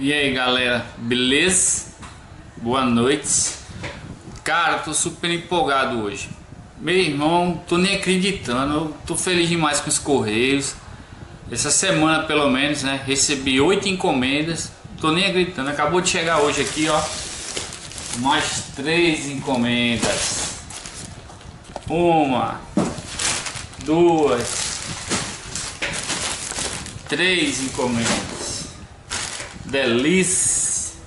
E aí galera, beleza? Boa noite. Cara, tô super empolgado hoje. Meu irmão, tô nem acreditando, eu tô feliz demais com os correios. Essa semana pelo menos, né? Recebi oito encomendas. Tô nem acreditando. Acabou de chegar hoje aqui, ó. Mais três encomendas. Uma, duas, três encomendas. Delícia.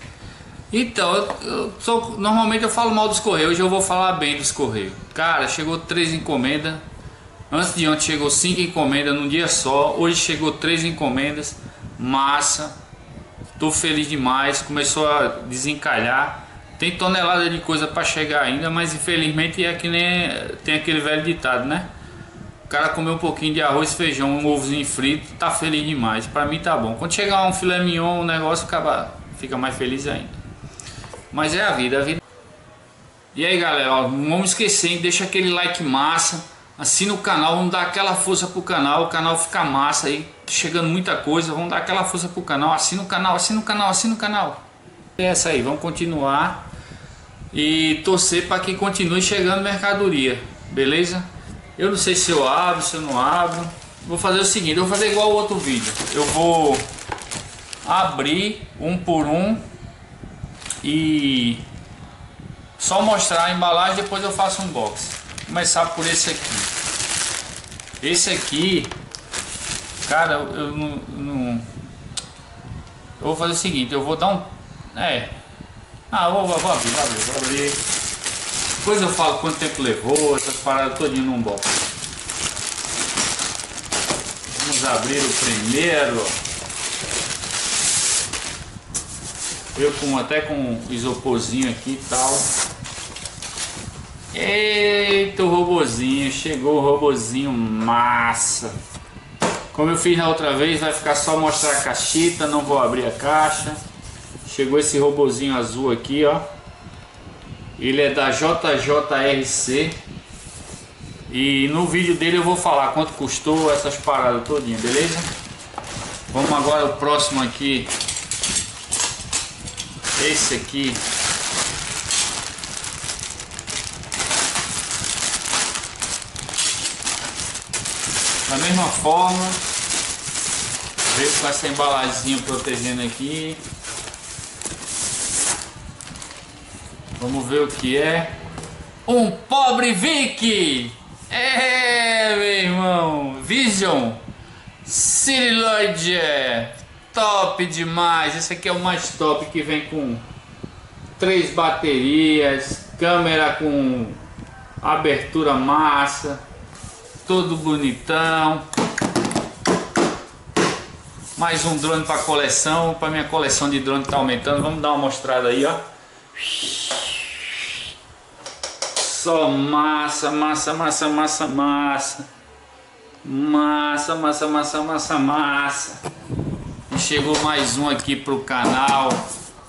Então, eu sou, normalmente eu falo mal dos correios, hoje eu vou falar bem dos correios. Cara, chegou três encomendas. Antes de ontem chegou cinco encomendas num dia só. Hoje chegou três encomendas. Massa. Tô feliz demais. Começou a desencalhar. Tem tonelada de coisa para chegar ainda, mas infelizmente é que nem tem aquele velho ditado, né? Cara comeu um pouquinho de arroz, feijão, um ovozinho frito, tá feliz demais. Para mim tá bom. Quando chegar um filé mignon, o negócio acaba, fica mais feliz ainda. Mas é a vida, a vida. E aí galera, ó, não vamos esquecer, deixa aquele like massa, assina o canal, vamos dar aquela força pro canal, o canal fica massa aí, chegando muita coisa, vamos dar aquela força pro canal, assina o canal, assina o canal, assina o canal. É essa aí, vamos continuar e torcer para que continue chegando mercadoria, beleza? Eu não sei se eu abro, se eu não abro. Vou fazer o seguinte, eu vou fazer igual o outro vídeo. Eu vou abrir um por um e só mostrar a embalagem, depois eu faço um box. Começar por esse aqui. Esse aqui, cara, eu não, não eu vou fazer o seguinte, eu vou dar um, é, ah, vou, vou, abrir, vou abrir, vou abrir. Depois eu falo quanto tempo levou, essas paradas todinho num box. Vamos abrir o primeiro. Eu com até com isoporzinho aqui e tal. Eita, o robozinho, chegou o robozinho massa. Como eu fiz na outra vez, vai ficar só mostrar a caixita, não vou abrir a caixa. Chegou esse robozinho azul aqui, ó. Ele é da JJRC. E no vídeo dele eu vou falar quanto custou essas paradas todinha, beleza? Vamos agora o próximo aqui. Esse aqui. Da mesma forma, veio com essa embalaginha protegendo aqui. Vamos ver o que é. Um pobre Vic! É, meu irmão! Vision City Lodge Top demais! Esse aqui é o mais top que vem com três baterias, câmera com abertura massa, todo bonitão. Mais um drone para coleção, para minha coleção de drone tá aumentando. Vamos dar uma mostrada aí, ó. Só massa, massa, massa, massa, massa. Massa, massa, massa, massa, massa. E chegou mais um aqui pro canal.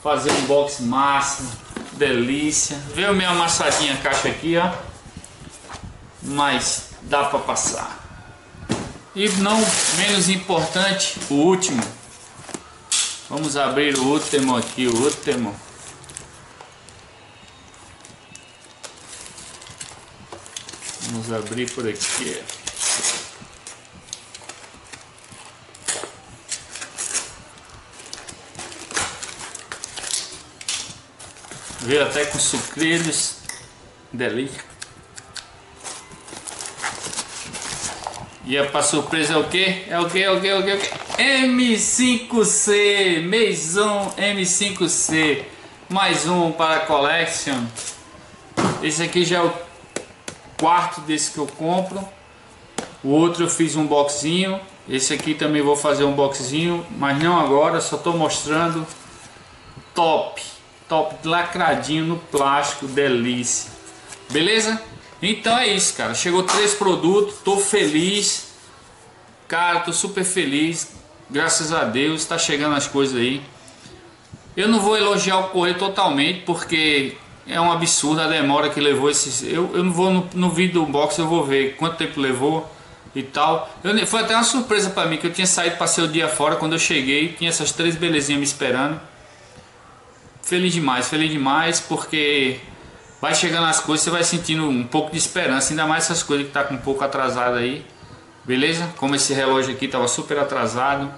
Fazer um box massa. Delícia. Veio meio amassadinha caixa aqui, ó. Mas dá para passar. E não menos importante, o último. Vamos abrir o último aqui, o último. Vamos abrir por aqui. Veio até com sucrilhos. Delícia. E a para surpresa é o que? É o que? É o que? É o que? É o que? M5C! Maison M5C. Mais um para a Collection. Esse aqui já é o quarto desse que eu compro. O outro eu fiz um boxinho. Esse aqui também vou fazer um boxinho, mas não agora, só estou mostrando. Top, top lacradinho no plástico, delícia. Beleza? Então é isso, cara. Chegou três produtos, tô feliz. Cara, tô super feliz. Graças a Deus, tá chegando as coisas aí. Eu não vou elogiar o correio totalmente, porque é um absurdo a demora que levou esses. Eu, eu não vou no, no vídeo do box, eu vou ver quanto tempo levou e tal. Eu, foi até uma surpresa para mim que eu tinha saído passei o dia fora. Quando eu cheguei, tinha essas três belezinhas me esperando. feliz demais, feliz demais, porque vai chegando as coisas, você vai sentindo um pouco de esperança, ainda mais essas coisas que tá com um pouco atrasado aí. Beleza? Como esse relógio aqui tava super atrasado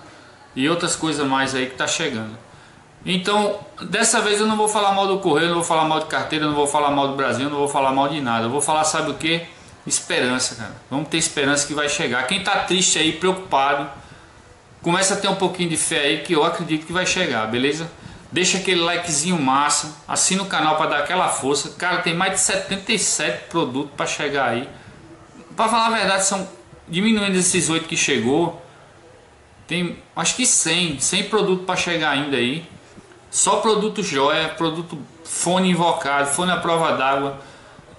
e outras coisas mais aí que tá chegando. Então, dessa vez eu não vou falar mal do correio, não vou falar mal de carteira, não vou falar mal do Brasil, não vou falar mal de nada. Eu vou falar, sabe o que? Esperança, cara. Vamos ter esperança que vai chegar. Quem tá triste aí, preocupado, começa a ter um pouquinho de fé aí que eu acredito que vai chegar, beleza? Deixa aquele likezinho massa, assina o canal para dar aquela força. Cara, tem mais de 77 produtos para chegar aí. Para falar a verdade, são diminuindo esses 8 que chegou, tem acho que 100, 100 produtos para chegar ainda aí. Só produto joia, produto fone invocado, fone à prova d'água,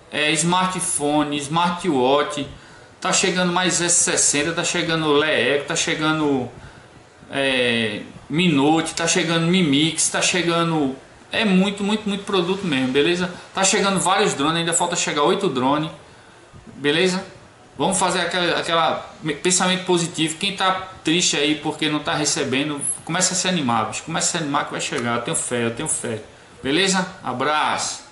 é, smartphone, smartwatch. Tá chegando mais S60, tá chegando LEEC, tá chegando é, Minute, tá chegando Mimix, tá chegando. É muito, muito, muito produto mesmo, beleza? Tá chegando vários drones, ainda falta chegar 8 drones, beleza? Vamos fazer aquela, aquela pensamento positivo. Quem está triste aí porque não está recebendo, começa a se animar, bicho. Começa a se animar que vai chegar. Eu tenho fé, eu tenho fé. Beleza? Abraço.